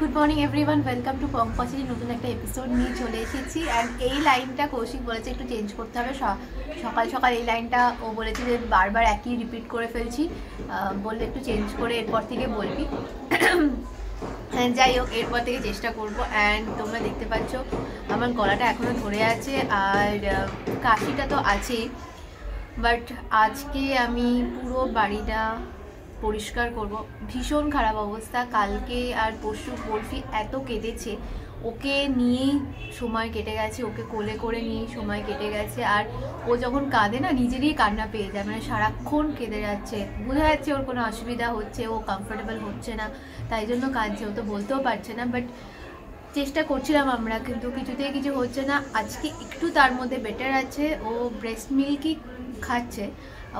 Good morning everyone welcome to পঙ্কচারি নতুন একটা episode নিয়ে চলে এসেছি। অ্যান্ড এই লাইনটা কৌশিক বলেছে একটু চেঞ্জ করতে হবে। সকাল সকাল এই লাইনটা ও বলেছে যে বারবার একই রিপিট করে ফেলছি। বললে একটু চেঞ্জ করে এরপর থেকে বলবি। যাই হোক, এরপর থেকে চেষ্টা করব। অ্যান্ড তোমরা দেখতে পাচ্ছ, আমার গলাটা এখনও ধরে আছে। আর কাশিটা তো আছেই। বাট আজকে আমি পুরো বাড়িটা পরিষ্কার করব। ভীষণ খারাপ অবস্থা। কালকে আর পরশু বরফি এত কেটেছে ওকে নিয়েই সময় কেটে গেছে, ওকে কোলে করে নিয়েই সময় কেটে গেছে। আর ও যখন কাঁদে না, নিজেরই কান্না পেয়ে যায়। মানে সারাক্ষণ কেঁদে যাচ্ছে। বোঝা যাচ্ছে ওর কোনো অসুবিধা হচ্ছে, ও কমফোর্টেবল হচ্ছে না। তাই জন্য কাঁদছে, ও তো বলতেও পারছে না। বাট চেষ্টা করছিলাম আমরা, কিন্তু কিছুতেই কিছু হচ্ছে না। আজকে একটু তার মধ্যে বেটার আছে। ও ব্রেস্ট মিল্কই খাচ্ছে।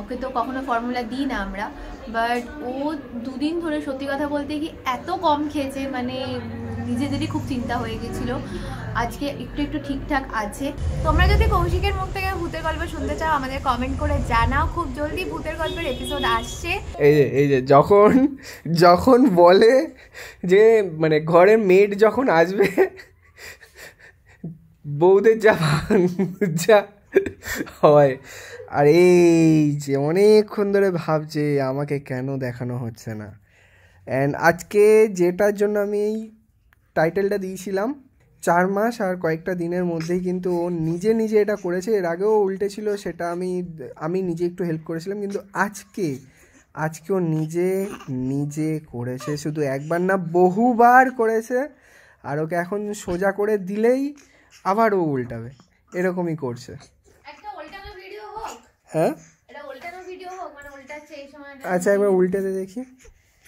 ওকে তো কখনো ফর্মুলা দিই না আমরা। বাট ও দুদিন ধরে সত্যি কথা বলতে কি এত কম খেয়েছে মানে নিজেদেরই খুব চিন্তা হয়ে গেছিল। আজকে একটু একটু ঠিকঠাক আছে। তোমরা যদি কৌশিকের মুখ থেকে ভূতের গল্প শুনতে চাও, আমাদের কমেন্ট করে জানাও। খুব জলদি ভূতের গল্পের এপিসোড আসছে। এই যে এই যে, যখন যখন বলে যে মানে ঘরে মেড যখন আসবে, বউদের যা যা হয় আর এই যে অনেকক্ষণ ধরে ভাবছে আমাকে কেন দেখানো হচ্ছে না। অ্যান্ড আজকে যেটার জন্য আমি এই টাইটেলটা দিয়েছিলাম, চার মাস আর কয়েকটা দিনের মধ্যেই কিন্তু ও নিজে নিজে এটা করেছে। এর আগেও উল্টে ছিল, সেটা আমি আমি নিজে একটু হেল্প করেছিলাম। কিন্তু আজকে আজকে ও নিজে নিজে করেছে। শুধু একবার না, বহুবার করেছে। আর ওকে এখন সোজা করে দিলেই আবার ও উল্টাবে। এরকমই করছে একটা উল্টানো ভিডিও হোক হ্যাঁ? মানে আচ্ছা একবার উল্টে দে দেখি।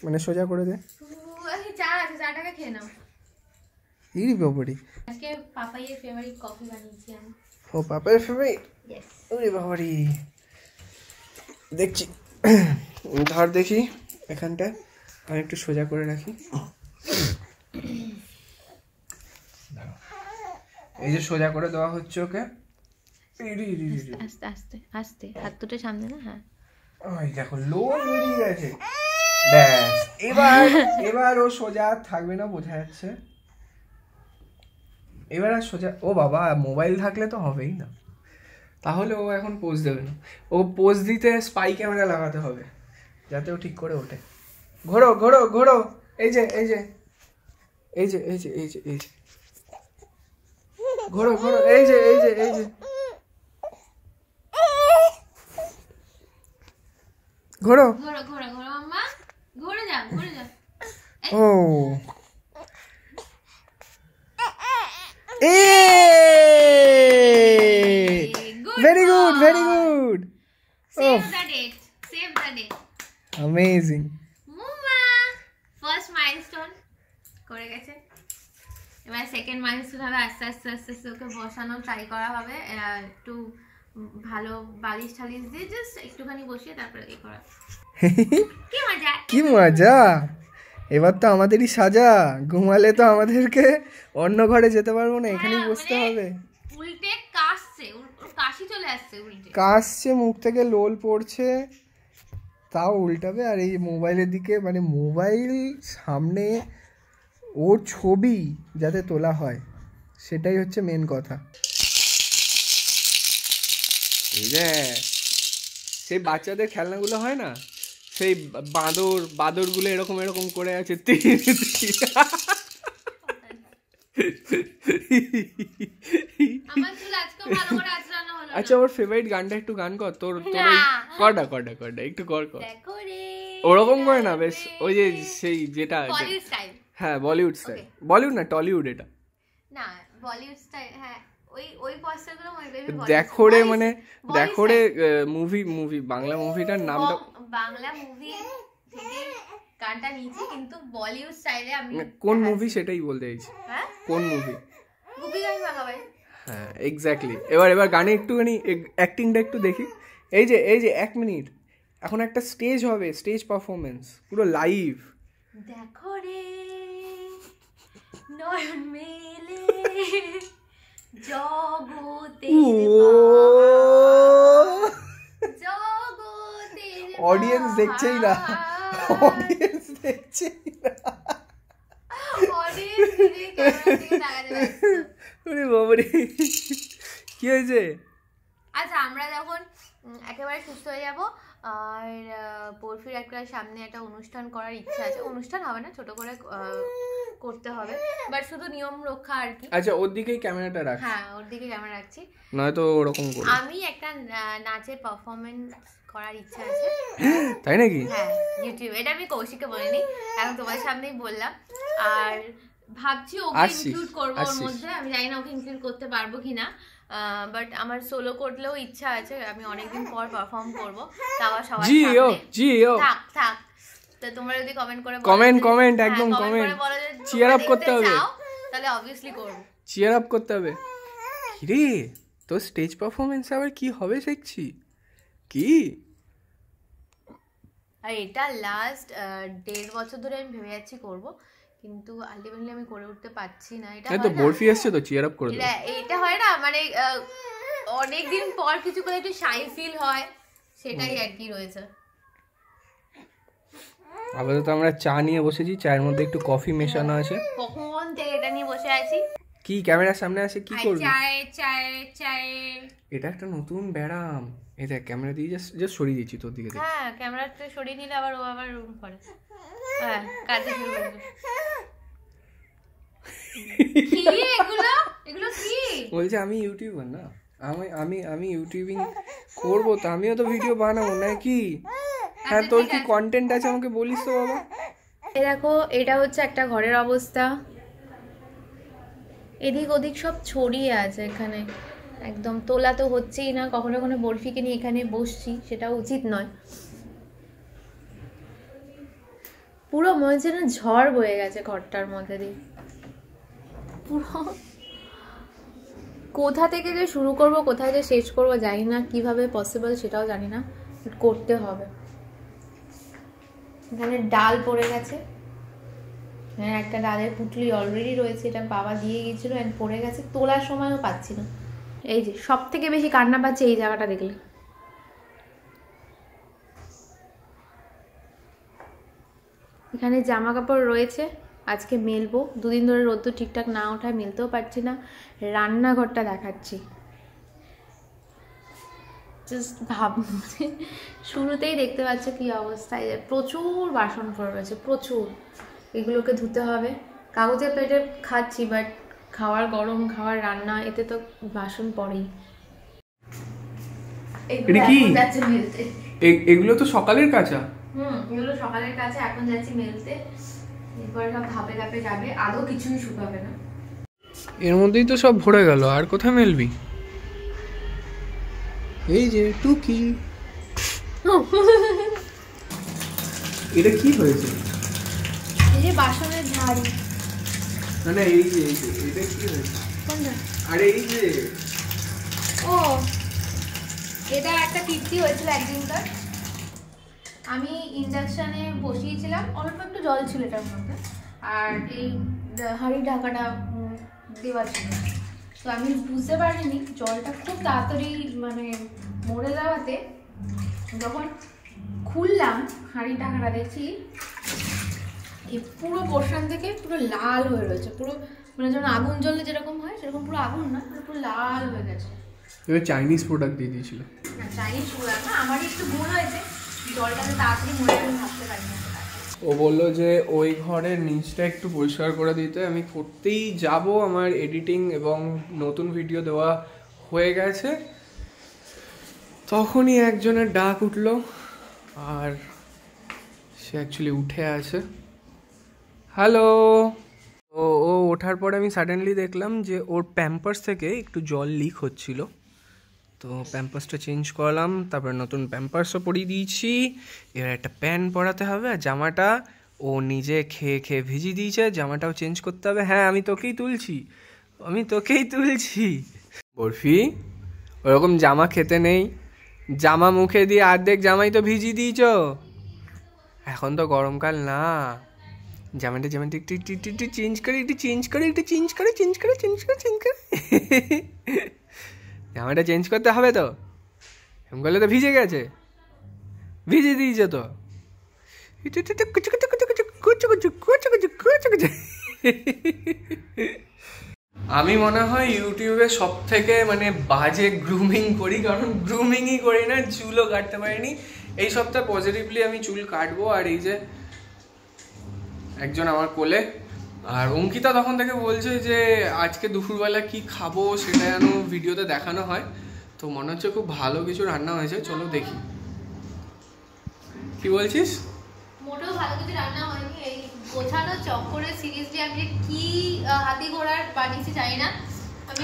মানে সোজা করে দে। চা আছে চাটাকে খেয়ে নাও। ইরি বাবরি। আজকে পাপাইয়ের ফেভারিট কফি বানিয়েছি আমি। ও পাপের ফেভারিট ইয়েস ওরে বাবারি। দেখছি। ধর দেখি এখানটা আমি একটু সোজা করে রাখি। এই যে সোজা করে দেওয়া হচ্ছে ওকে। আস্তে আস্তে আস্তে হাত দুটো সামনে না? হ্যাঁ। ওই দেখো লোন বেরিয়ে গেছে। ব্যাস এবার এবার ও সোজা থাকবে না বোঝা যাচ্ছে। এবার আর সোজা ও বাবা মোবাইল থাকলে তো হবেই না। তাহলে ও এখন পোজ দেবে না। ও পোজ দিতে স্পাই ক্যামেরা লাগাতে হবে যাতে ও ঠিক করে ওঠে। ঘোরো ঘোরো ঘোরো। এই যে এই যে। এই যে এই যে এই যে এই যে। ঘোরো ঘোরো। এই যে এই যে এই যে। ঘোরো। ঘোরো ঘোরো ঘোরো মাম্মা ঘুরে যাও ঘুরে যাও। ও। Very good very good save the date save the date amazing মুম্মা first milestone করে গেছে। এবার সেকেন্ড মাইলস্টোন হবে আস্তে আস্তে আস্তে আস্তে ওকে বসানো ট্রাই করা হবে। একটু ভালো বালিশ টালিশ দিয়ে জাস্ট একটুখানি বসিয়ে তারপরে এই করা। কি মজা। কি মজা। এবার তো আমাদেরই সাজা। ঘুমালে তো আমাদেরকে অন্য ঘরে যেতে পারব না এখানেই হ্যাঁ, বসতে মানে হবে। উল্টে কাশছে কাশি চলে আসছে উল্টে। কাশছে মুখ থেকে লোল পড়ছে তাও উল্টাবে। আর এই মোবাইলের দিকে মানে মোবাইল সামনে ওর ছবি যাতে তোলা হয় সেটাই হচ্ছে মেন কথা। যে সেই বাচ্চাদের খেলনাগুলো হয় না? সেই বাঁদর বাঁদরগুলো এরকম এরকম করে আছে। আচ্ছা ওর ফেভারিট গানটা একটু গান কর। তোর তোর কটা কটা কটা? একটু কর কর। ওরকম করে না বেশ। ওই যে সেই যেটা হ্যাঁ বলিউড স্টাইল বলিউড না টলিউড এটা। না বলিউড স্টাইল হ্যাঁ। দেখো রে মানে দেখো রে মুভি মুভি বাংলা মুভিটার নামটা বাংলা মুভি থেকে গানটা নিয়েছি কিন্তু বলিউড স্টাইলে আমি মানে কোন মুভি সেটাই বলতে চাইছি। হ্যাঁ? কোন মুভি গুপি গান হ্যাঁ এক্স্যাক্টলি এবার এবার গানে একটুখানি অ্যাক্টিংটা একটু দেখি। এই যে এই যে এক মিনিট। এখন একটা স্টেজ হবে স্টেজ পারফরমেন্স পুরো লাইভ দেখো রে নয়ন মেলে। অডিয়েন্স দেখছেই না। অডিয়েন্স দেখছেই না। বাবারে। কি হয়েছে? আচ্ছা আমরা যখন একেবারে সুস্থ হয়ে যাব আর বরফির একটা সামনে একটা অনুষ্ঠান করার ইচ্ছা আছে অনুষ্ঠান হবে না ছোট করে করতে হবে বাট শুধু নিয়ম রক্ষা আর কি। আচ্ছা ওর দিকেই ক্যামেরাটা রাখ। হ্যাঁ ওর দিকে ক্যামেরা রাখছি। নয়তো ওরকম করবে। আমি একটা নাচের পারফরমেন্স করার ইচ্ছা আছে। তাই নাকি? হ্যাঁ ইউটিউব এটা আমি কৌশিককে বলিনি এখন তোমার সামনেই বললাম। আর ভাবছি ওকে ইনক্লুড করব ওর মধ্যে। আমি জানি না ওকে ইনক্লুড করতে পারব কিনা বাট আমার সোলো করলেও ইচ্ছা আছে। আমি অনেকদিন পর পারফর্ম করব। তাও জিও থাক থাক। তো তোমরা যদি কমেন্ট করে comment, হ্যাঁ, একদম. বলো যে Cheer তোমরা up করতে হবে। তাহলে অবভিয়াসলি করব। চিয়ার আপ করতে হবে। কিরে তোর স্টেজ পারফরমেন্স আবার কি হবে দেখছি? কি? আর এটা লাস্ট দেড় বছর ধরে আমি ভেবে যাচ্ছি করব। কিন্তু আলটিমেটলি আমি করে উঠতে পারছি না। এটা হ্যাঁ তো বরফি আসছে তো চিয়ার আপ করে দেবো। এটা- হয় না মানে অনেক দিন পর কিছু করে একটু শাই ফিল হয় সেটাই আর কি রয়েছে। আপাতত আমরা চা নিয়ে বসেছি চায়ের মধ্যে একটু কফি মেশানো আছে। কখন থেকে এটা নিয়ে বসে আছি? কি ক্যামেরার সামনে আছে কি করবি? চায়ে চায়ে চায়ে। এটা একটা নতুন ব্যারাম এই দেখ ক্যামেরা দিয়ে জাস্ট জাস্ট সরিয়ে দিচ্ছি তোর দিকে হ্যাঁ ক্যামেরাটা সরিয়ে নিলে আবার ও আবার রুম করে। হ্যাঁ কাজে শুরু করবে কি এগুলো? এগুলো কি? বলছে আমি ইউটিউবার না। আমি আমি আমি ইউটিউবিং করব তো আমিও তো ভিডিও বানাবো নাকি? হ্যাঁ তোর কি কন্টেন্ট আছে আমাকে বলিস তো বাবা। এই দেখো এটা হচ্ছে একটা ঘরের অবস্থা। এদিক ওদিক সব ছড়িয়ে আছে এখানে। একদম তোলা তো হচ্ছেই না, কখনো কখনো বরফিকে নিয়ে এখানে বসছি সেটা উচিত নয়। পুরো মনে হচ্ছে না ঝড় বয়ে গেছে ঘরটার মধ্যে দিয়ে। পুরো কোথা থেকে যে শুরু করব, কোথায় যে শেষ করব, জানি না, কীভাবে পসিবল সেটাও জানি না করতে হবে। এখানে ডাল পড়ে গেছে। হ্যাঁ একটা ডালের পুটলি অলরেডি রয়েছে, এটা বাবা দিয়ে গিয়েছিল অ্যান্ড পড়ে গেছে, তোলার সময়ও পাচ্ছি না। এই যে সব থেকে বেশি কান্না পাচ্ছে এই জায়গাটা দেখলে? এখানে জামা কাপড় রয়েছে, আজকে মেলবো। দুদিন ধরে রোদ্দুর ঠিকঠাক না ওঠায় মেলতেও পারছি না। রান্নাঘরটা দেখাচ্ছি। জাস্ট ভাব শুরুতেই দেখতে পাচ্ছ কি অবস্থা। প্রচুর বাসন পড়ে রয়েছে, প্রচুর। এগুলোকে ধুতে হবে। কাগজের প্লেটে খাচ্ছি বাট খাওয়ার গরম খাওয়ার রান্না এতে তো বাসন পড়েই। এগুলো তো সকালের কাঁচা। হুম এগুলো সকালের কাছে এখন যাচ্ছি মেলতে। এরপরে সব ধাপে ধাপে যাবে আদৌ কিছুই শুকাবে না। এর মধ্যেই তো সব ভরে গেল আর কোথায় মেলবি? এই যে টুকি। এটা কি হয়েছে? এই যে বাসনের ঝাড়ি। না না এই যে এই যে এটা কি হয়েছে? কোনটা? আরে এই যে। ও এটা একটা তৃপ্তি হয়েছিল একদিনকার আমি ইন্ডাকশানে বসিয়েছিলাম অল্প একটু জল ছিল এটার মধ্যে। আর এই হাঁড়ি ঢাকাটা দেওয়া ছিল। তো আমি বুঝতে পারিনি জলটা খুব তাড়াতাড়ি মানে মরে যাওয়াতে যখন খুললাম হাঁড়ি ঢাকাটা দেখি এই পুরো পোর্শন থেকে পুরো লাল হয়ে রয়েছে পুরো মানে যেমন আগুন জ্বললে যেরকম হয় সেরকম পুরো আগুন না পুরো লাল হয়ে গেছে। এবার চাইনিজ প্রোডাক্ট দিয়ে দিয়েছিল। না চাইনিজ ফুড না আমারই একটু ভুল হয়েছে জলটাতে তাড়াতাড়ি মরে আমি ভাবতে পারি না ও বলল যে ওই ঘরের নিচটা একটু পরিষ্কার করে দিতে আমি করতেই যাব আমার এডিটিং এবং নতুন ভিডিও দেওয়া হয়ে গেছে। তখনই একজনের ডাক উঠল আর সে অ্যাকচুয়ালি উঠে আছে। হ্যালো ও ও ওঠার পরে আমি সাডেনলি দেখলাম যে ওর প্যাম্পার্স থেকে একটু জল লিক হচ্ছিল। তো প্যাম্পার্সটা চেঞ্জ করলাম, তারপরে নতুন প্যাম্পার্সও পরিয়ে দিয়েছি। এবার একটা প্যান্ট পরাতে হবে আর জামাটা ও নিজে খেয়ে খেয়ে ভিজিয়ে দিয়েছে, জামাটাও চেঞ্জ করতে হবে। হ্যাঁ আমি তোকেই তুলছি। আমি তোকেই তুলছি। বরফি, ওরকম জামা খেতে নেই। জামা মুখে দিয়ে অর্ধেক জামাই তো ভিজিয়ে দিয়েছ। এখন তো গরমকাল না। জামাটা জামাটা একটু একটু একটু একটু চেঞ্জ করে একটু চেঞ্জ করে একটু চেঞ্জ করে চেঞ্জ করে চেঞ্জ করে চেঞ্জ করে জামাটা চেঞ্জ করতে হবে তো এম করলে তো ভিজে গেছে ভিজে দিয়েছে তো আমি মনে হয় ইউটিউবে সব থেকে মানে বাজে গ্রুমিং করি কারণ গ্রুমিংই করি না চুলও কাটতে পারিনি এই সপ্তাহে পজিটিভলি আমি চুল কাটবো আর এই যে একজন আমার কোলে। আর অঙ্কিতা তখন থেকে বলছে যে আজকে দুপুরবেলা কি খাব সেটা যেন ভিডিওতে দেখানো হয়। তো মনে হচ্ছে খুব ভালো কিছু রান্না হয়েছে চলো দেখি। কি বলছিস? মোটেও ভালো কিছু রান্না হয়নি এই গোছানো চক্করে সিরিয়াসলি আমি কি হাতি ঘোড়ার বানিয়েছি জানি না।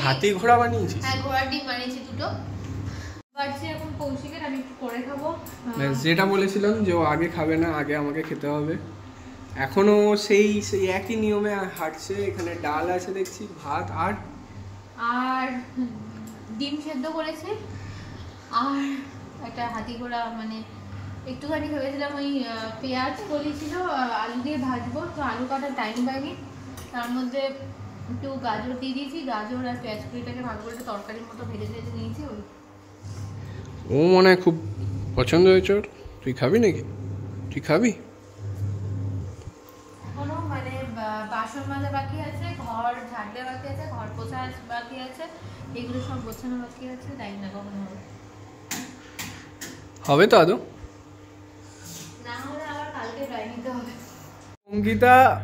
হাতি ঘোড়া বানিয়েছিস? হ্যাঁ ঘোড়ার ডিম বানিয়েছি দুটো। বাড়ছি এখন কৌশিকের আমি একটু করে খাব। ব্যাস, যেটা বলেছিলাম যে ও আগে খাবে না আগে আমাকে খেতে হবে। এখনও সেই সেই একই নিয়মে হাঁটছে এখানে ডাল আছে দেখছি ভাত আর? আর ডিম সেদ্ধ করেছে আর একটা হাতি ঘোড়া মানে একটুখানি ভেবেছিলাম ওই পেঁয়াজ কলিয়েছিল আলু দিয়ে ভাজবো তো আলু কাটার টাইম লাগে তার মধ্যে একটু গাজর দিয়ে দিয়েছি গাজর আর পেঁয়াজ কলিটাকে ভালো করে তরকারির মতো ভেজে ভেজে নিয়েছি ওই। ও মনে হয় খুব পছন্দ হয়েছে তুই খাবি নাকি? তুই খাবি এখনও মানে বা- বাসন মাজা বাকি আছে ঘর ঝাড় দেওয়া বাকি আছে ঘর পোছা বাকি আছে। এগুলো সব গোছানো বাকি আছে জানি না কখন হবে? হবে তো আদৌ? অঙ্কিতা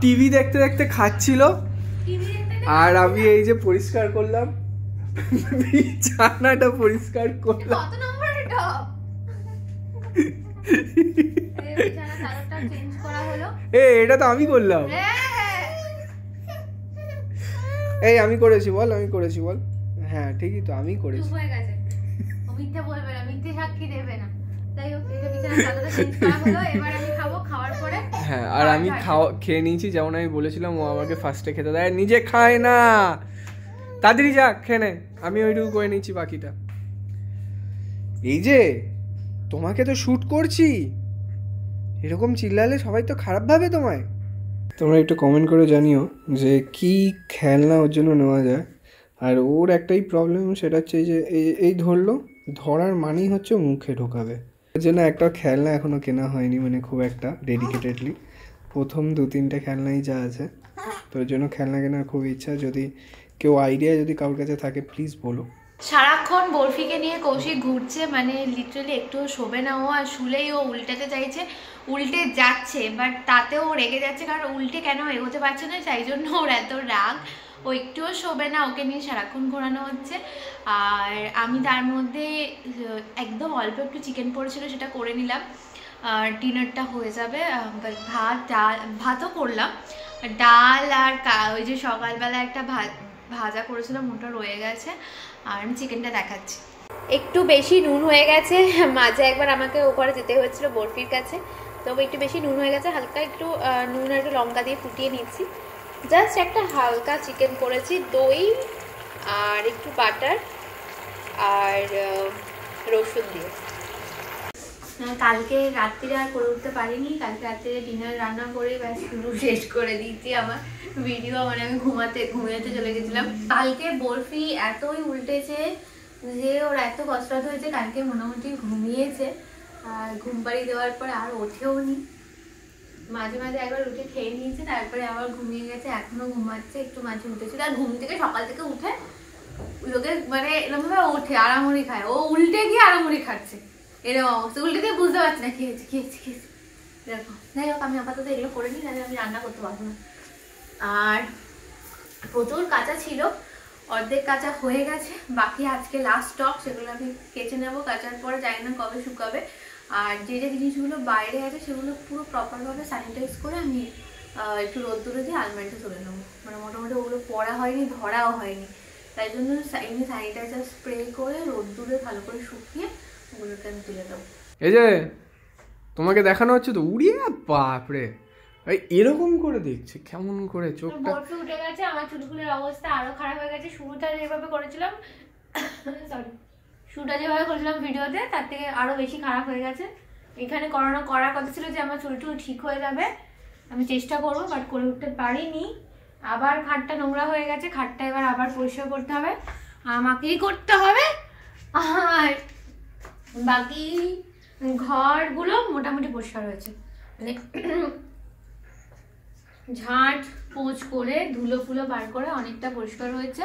টিভি দেখতে দেখতে খাচ্ছিল। আর আমি এই যে পরিষ্কার করলাম। বিছানাটা পরিষ্কার করলাম। এ এটা তো আমি করলাম। হ্যাঁ এই আমি করেছি বল আমি করেছি বল। হ্যাঁ ঠিকই তো আমি করেছি। হয়ে গেছে। মিথ্যে বলবে না মিথ্যে সাক্ষী দেবে না। হ্যাঁ আর আমি খাওয়া খেয়ে নিয়েছি যেমন আমি বলেছিলাম ও আমাকে ফার্স্টে খেতে দেয় নিজে খায় না। তাড়াতাড়ি যা খেয়ে নে আমি ওইটুকু করে নিচ্ছি বাকিটা। এই যে তোমাকে তো শ্যুট করছি। এরকম চিল্লালে সবাই তো খারাপ ভাবে তোমায়। তোমরা একটু কমেন্ট করে জানিও যে কি খেলনা ওর জন্য নেওয়া যায়। আর ওর একটাই প্রবলেম সেটা হচ্ছে যে, এই- ধরলো, ধরার মানেই হচ্ছে মুখে ঢোকাবে। ওর জন্য একটা খেলনা এখনও কেনা হয়নি মানে খুব একটা ডেডিকেটেডলি প্রথম দু তিনটে খেলনাই যা আছে। তো ওর জন্য খেলনা কেনার খুব ইচ্ছা। যদি কেউ আইডিয়া যদি কারোর কাছে থাকে প্লিজ বলো। সারাক্ষণ বরফিকে নিয়ে কৌশিক ঘুরছে মানে লিটারালি একটু শোবে না ও আর শুলেই ও উল্টাতে চাইছে। উল্টে যাচ্ছে বাট তাতেও রেগে যাচ্ছে কারণ উল্টে কেন এগোতে পারছে না তাই জন্য ওর এত রাগ। ও একটুও শোবে না, ওকে নিয়ে সারাক্ষণ ঘোরানো হচ্ছে। আর আমি তার মধ্যে একদম অল্প একটু চিকেন পড়েছিল সেটা করে নিলাম। আর ডিনারটা হয়ে যাবে ভাত, ডাল, ভাতও করলাম। ডাল আর ওই যে সকালবেলা একটা ভাত ভাজা করেছিলাম, ওটা রয়ে গেছে। আর আমি চিকেনটা দেখাচ্ছি। একটু বেশি নুন হয়ে গেছে, মাঝে একবার আমাকে ওপারে যেতে হয়েছিল বরফির কাছে। তো একটু বেশি নুন হয়ে গেছে, হালকা একটু নুন আর একটু লঙ্কা দিয়ে ফুটিয়ে নিচ্ছি জাস্ট একটা হালকা চিকেন করেছি, দই আর একটু বাটার আর রসুন দিয়ে। কালকে রাত্রিরে আর করে উঠতে পারিনি, কালকে রাত্রিরে ডিনার রান্না করে ব্যাস শুরু শেষ করে দিয়েছি আমার ভিডিও মানে আমি ঘুমাতে, ঘুমিয়েতে চলে গেছিলাম। কালকে বরফি এতই উল্টেছে যে ওর এত কসরত হয়েছে, কালকে মোটামুটি ঘুমিয়েছে। আর ঘুম পাড়ি দেওয়ার পর আর ওঠেও নি। মাঝে মাঝে একবার উঠে খেয়ে নিয়েছে, তারপরে আবার ঘুমিয়ে গেছে, এখনও ঘুমাচ্ছে, একটু মাঝে উঠেছিল আর ঘুম থেকে সকাল থেকে উঠে লোকে মানে এরকম ভাবে ওঠে আড়ামুড়ি খায়। ও উল্টে গিয়ে আড়ামুড়ি খাচ্ছে। এরকম অবস্থা। উল্টে দিয়ে বুঝতে পারছি না, খেয়েছি খেয়েছি হয়েছে দেখো, যাই হোক, আমি আপাতত এগুলো করে নিই তাহলে আমি রান্না করতে পারব না। আর প্রচুর কাঁচা ছিল, অর্ধেক কাঁচা হয়ে গেছে। বাকি আজকে লাস্ট স্টক সেগুলো আমি কেচে নেব। কাচার পরে জানি না কবে শুকাবে। আর যে যে জিনিসগুলো বাইরে আছে সেগুলো পুরো প্রপারভাবে স্যানিটাইজ করে আমি একটু রোদ্দুরে দিয়ে আলমারিতে তুলে নেব। মানে মোটামুটি ওগুলো পড়া হয়নি ধরাও হয়নি। তাই জন্য এমনি স্যানিটাইজার স্প্রে করে রোদ্দুরে ভালো করে শুকিয়ে ওগুলোকে আমি তুলে দেবো এই যে তোমাকে দেখানো হচ্ছে তো উড়িয়ে বাপরে! এই এরকম করে দেখছে কেমন করে চোখটা। বরফে উঠে গেছে আমার চুলগুলোর অবস্থা আরও খারাপ হয়ে গেছে। শুরুটা যেভাবে করেছিলাম। সরি শুরুটা যেভাবে করেছিলাম ভিডিওতে, তার থেকে আরও বেশি খারাপ হয়ে গেছে। এখানে করানো, করার কথা ছিল যে আমার চুল টুল ঠিক হয়ে যাবে। আমি চেষ্টা করব বাট করে উঠতে পারিনি। আবার খাটটা নোংরা হয়ে গেছে, খাটটা এবার আবার পরিষ্কার করতে হবে। আমাকেই করতে হবে। আর বাকি ঘরগুলো মোটামুটি পরিষ্কার হয়েছে। মানে ঝাঁট, পোঁচ করে ধুলো ফুলো বার করে অনেকটা পরিষ্কার হয়েছে।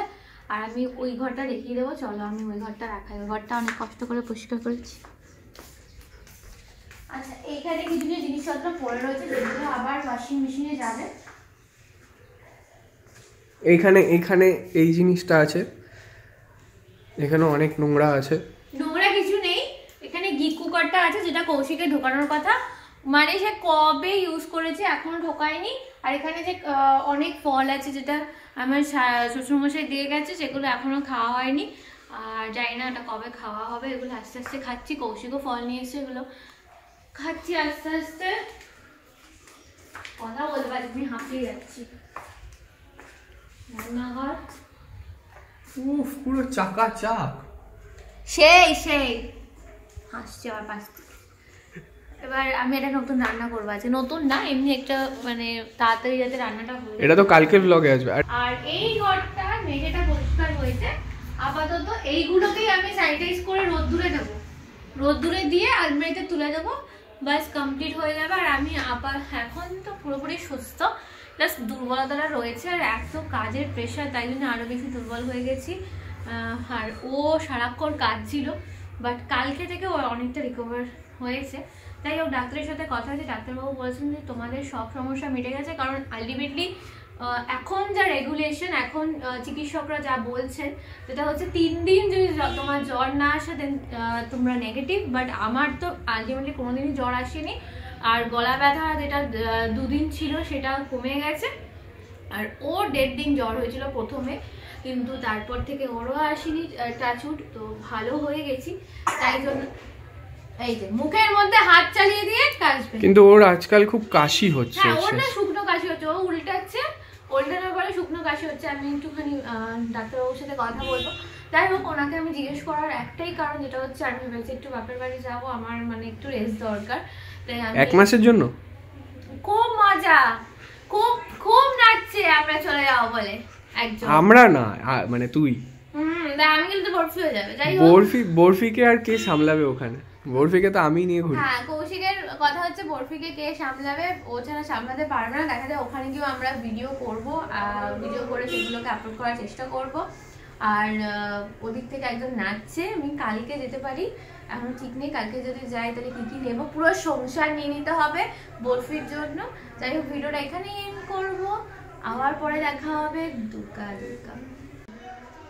আর আমি ওই ঘরটা দেখিয়ে দেবো চলো আমি ওই ঘরটা রাখাই। ওই ঘরটা অনেক কষ্ট করে পরিষ্কার করেছি। আচ্ছা এইখানে কিছু কিছু জিনিসপত্র পড়ে রয়েছে যেগুলো আবার ওয়াশিং মেশিনে যাবে। এইখানে এইখানে এই জিনিসটা আছে। এখানে অনেক নোংরা আছে। নোংরা কিছু নেই। এখানে ঘি কুকারটা আছে যেটা কৌশিকে ঢোকানোর কথা। মানে সে কবে ইউজ করেছে এখনও ঢোকায়নি। আর এখানে যে অনেক ফল আছে যেটা আমার শ্বশুরমশাই দিয়ে গেছে সেগুলো এখনও খাওয়া হয়নি। আর জানি না এটা কবে খাওয়া হবে এগুলো আস্তে আস্তে খাচ্ছি। কৌশিকও ফল নিয়ে এসে এগুলো। খাচ্ছি আস্তে আস্তে। কথা বলতে পারছি আমি হাঁপিয়ে যাচ্ছি। রান্নাঘর উফ পুরো চাকা চাক সেই সেই। হাসছে আমার পাশ। এবার আমি একটা নতুন রান্না করব আছে নতুন না এমনি একটা মানে তাড়াতাড়ি যাতে রান্নাটা হয়ে এটা তো কালকের ব্লগে আসবে। আর এই ঘরটা মেঝেটা পরিষ্কার হয়েছে। আপাতত এইগুলোকেই আমি স্যানিটাইজ করে রোদ্দুরে দেবো। রোদ্দুরে দিয়ে আলমারিতে তুলে দেবো। ব্যাস কমপ্লিট হয়ে যাবে। আর আমি আবার এখন তো পুরোপুরি সুস্থ। প্লাস দুর্বলতাটা রয়েছে আর এত কাজের প্রেশার তাই জন্য আরও বেশি দুর্বল হয়ে গেছি। আর ও সারাক্ষণ কাজ ছিল বাট কালকে থেকে ও অনেকটা রিকভার হয়েছে। তাই হোক, ডাক্তারের সাথে কথা হয়েছে, ডাক্তারবাবু বলেছেন যে তোমাদের সব সমস্যা মিটে গেছে, কারণ আলটিমেটলি এখন যা রেগুলেশন এখন চিকিৎসকরা যা বলছেন যেটা হচ্ছে তিন দিন যদি তোমার জ্বর না আসে দেন তোমরা নেগেটিভ বাট আমার তো আলটিমেটলি কোনোদিনই জ্বর আসেনি, আর গলা ব্যথা যেটা দুদিন ছিল, সেটা কমে গেছে, আর ও দেড় দিন জ্বর হয়েছিল প্রথমে, কিন্তু তারপর থেকে ওরও আসেনি টাচুট তো ভালো হয়ে গেছি, তাই জন্য এই যে মুখের মধ্যে হাত চালিয়ে দিয়ে কাশবে। কিন্তু ওর আজকাল খুব কাশি হচ্ছে হ্যাঁ ওর না শুকনো কাশি হচ্ছে ও উল্টাচ্ছে। উল্টানোর পরে শুকনো কাশি হচ্ছে। আমি একটুখানি ডাক্তারবাবুর সাথে কথা বলব। যাই হোক ওনাকে আমি জিজ্ঞেস করার একটাই কারণ যেটা হচ্ছে আমি ভেবেছি একটু বাপের বাড়ি যাব আমার মানে একটু রেস্ট দরকার। তাই এক মাসের জন্য? খুব মজা খুব খুব নাচছে আমরা চলে যাব বলে। একজন। আমরা না মানে তুই। হুম আমি কিন্তু বরফি হয়ে যাবে যাই হোক। বরফি বরফিকে আর কে সামলাবে ওখানে? বরফিকে তো আমি নিয়ে ঘুরি। হ্যাঁ কৌশিকের কথা হচ্ছে বরফিকে কে সামলাবে, ও ছাড়া সামলাতে পারবে না। দেখা যায় ওখানে গিয়েও আমরা ভিডিও করব ভিডিও করে সেগুলোকে আপলোড করার চেষ্টা করব। আর ওদিক থেকে একজন নাচছে, আমি কালকে যেতে পারি। এখন ঠিক নেই, কালকে যদি যাই তাহলে কী কী নেব? পুরো সংসার নিয়ে নিতে হবে বরফির জন্য। যাই হোক ভিডিওটা এখানেই এন্ড করব। আবার পরে দেখা হবে। দুর্গা দুর্গা।